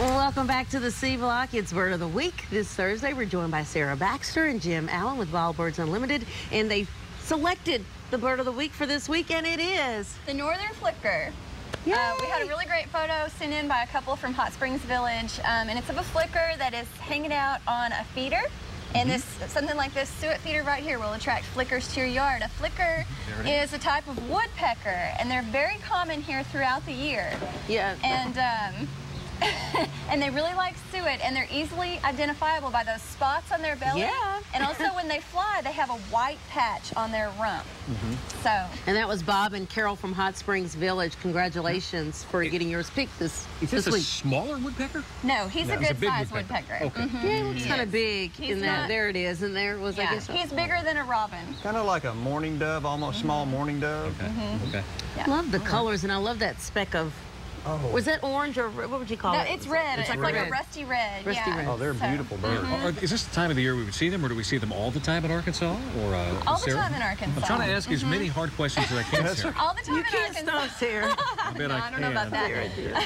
Welcome back to the C Block. It's Bird of the Week. This Thursday, we're joined by Sarah Baxter and Jim Allen with Wild Birds Unlimited, and they selected the Bird of the Week for this week, and it is the Northern Flicker. Uh, we had a really great photo sent in by a couple from Hot Springs Village, um, and it's of a flicker that is hanging out on a feeder. And mm -hmm. this something like this suet feeder right here will attract flickers to your yard. A flicker is. is. a type of woodpecker, and they're very common here throughout the year. Yeah. And um, and they really like suet, and they're easily identifiable by those spots on their belly. Yeah. and also when they fly, they have a white patch on their rump. Mm -hmm. So. And that was Bob and Carol from Hot Springs Village. Congratulations for getting yours picked this, is this this week. a smaller woodpecker? No, he's no, a good size woodpecker. woodpecker. Okay. Mm -hmm. Yeah, he looks kind of big he's in that. There it is, and there was, yeah, I guess. He's bigger than a robin. Kind of like a mourning dove, almost mm -hmm. small mourning dove. Okay. Mm-hmm. Okay. Yeah. Love the colors, and I love that speck of Oh. Was that orange or what would you call no, it? it's red. It's, it's like, like, a rusty red. Rusty yeah. red. Oh, they're so. beautiful birds. Mm -hmm. is this the time of the year we would see them, or do we see them all the time in Arkansas? Or uh, all Sarah? the time in Arkansas. I'm trying to ask mm -hmm. as many hard questions as I can. Sarah. all the time you in can't Arkansas. Stop, Sarah. I bet no, I, I don't know about that.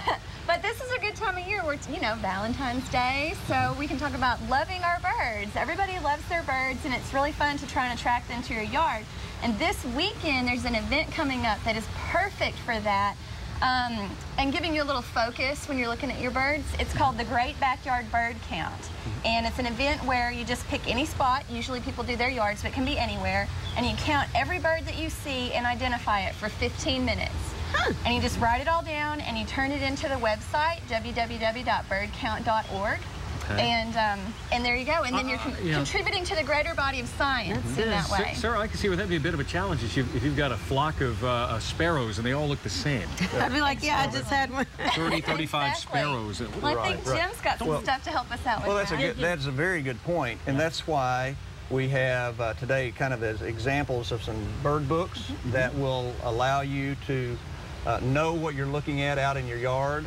but this is a good time of year where it's, you know, Valentine's Day, so we can talk about loving our birds. Everybody loves their birds, and it's really fun to try and attract them to your yard. And this weekend, there's an event coming up that is perfect for that. Um, and giving you a little focus when you're looking at your birds. It's called the Great Backyard Bird Count. And it's an event where you just pick any spot, usually people do their yards, but it can be anywhere, and you count every bird that you see and identify it for 15 minutes. Huh. And you just write it all down and you turn it into the website, www.birdcount.org. Okay. And um, and there you go. And then uh, you're con yeah. contributing to the greater body of science That's in that way. Sarah, I can see where that'd be a bit of a challenge if, you, if you've got a flock of uh, sparrows and they all look the same. I'd be like, yeah, I just had one. 30, 35 exactly. sparrows. Well, I think right, Jim's got some well, stuff to help us out with Well, that's that. a good, that's a very good point, and that's why we have uh, today kind of as examples of some bird books mm -hmm. that will allow you to uh, know what you're looking at out in your yard.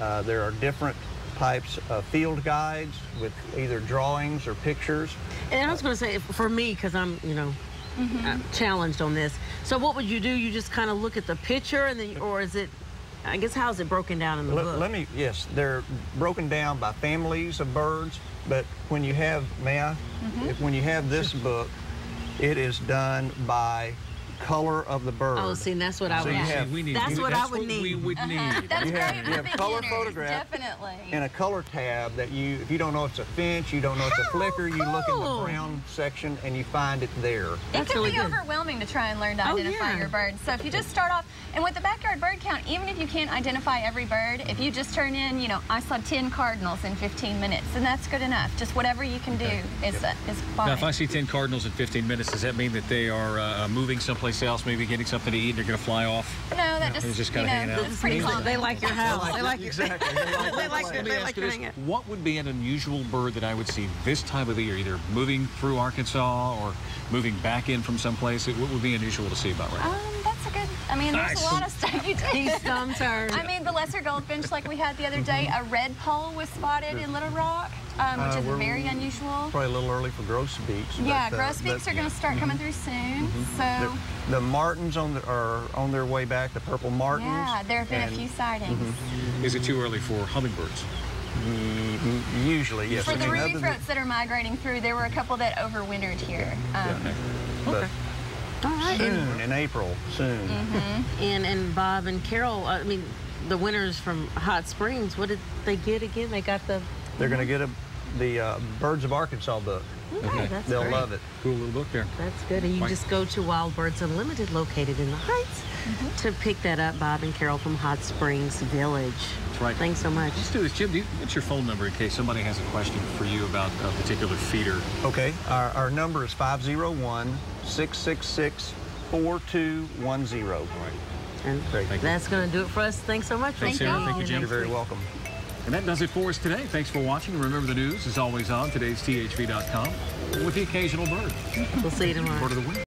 Uh, there are different types of field guides with either drawings or pictures. And I was going to say, for me, because I'm, you know, mm -hmm. challenged on this. So what would you do? You just kind of look at the picture, and then, or is it? I guess how is it broken down in the let, book? Let me. Yes, they're broken down by families of birds. But when you have, may I? Mm -hmm. When you have this book, it is done by color of the bird. Oh, see, that's what I so would have, need. That's what that's I would what need. We would need. Uh -huh. That's you have, have, you have color photograph definitely. and a color tab that you, if you don't know it's a finch, you don't know it's a flicker, cool. you look in the brown section and you find it there. It that's can really be good. overwhelming to try and learn to oh, identify yeah. your birds. So if you just start off, and with the backyard bird count, even if you can't identify every bird, if you just turn in, you know, I saw 10 cardinals in 15 minutes, and that's good enough. Just whatever you can do is, yep. uh, is fine. Now, if I see 10 cardinals in 15 minutes, does that mean that they are uh, moving someplace else, maybe getting something to eat, and they're going to fly off? No, that just, just kind of hanging out. It's pretty common. They like your house. They like exactly. They like, they like, your, they like your hanging. What would be an unusual bird that I would see this time of the year, either moving through Arkansas or moving back in from someplace? What would be unusual to see about right now? Um, that's a good, I mean, there's nice. a lot of stuff you do. He's thumb turned. I mean, the lesser goldfinch like we had the other day, a red poll was spotted in Little Rock. Um, which uh, is very unusual. Probably a little early for grosbeaks. Yeah, but, uh, grosbeaks are going to start mm -hmm. coming through soon. Mm -hmm. So the, the, martins on the, are on their way back. The purple martins. Yeah, there have been and, a few sightings. Mm -hmm. Is it too early for hummingbirds? Mm, usually, yes. For I the ruby throats that are migrating through, there were a couple that overwintered here. Um, yeah. Okay. All right. Soon, in April, soon. And and Bob and Carol, I mean, the winners from Hot Springs, what did they get again? They got the... They're going to get a the uh, Birds of Arkansas book. Okay, that's They'll great. love it. Cool little book there. That's good. And you Mike. just go to Wild Birds Unlimited, located in the Heights, mm -hmm. to pick that up. Bob and Carol from Hot Springs Village. That's right. Thanks so much. Let's do this. Jim, do you, what's your phone number in case somebody has a question for you about a particular feeder? Okay. Our, our number is 501 666 4210. All right. And Great. that's going to do it for us. Thanks so much. Thanks, Sarah. Thank you, Jim. You're very welcome. And that does it for us today. Thanks for watching. Remember the news is always on today's THV.com with the occasional bird. We'll see you tomorrow.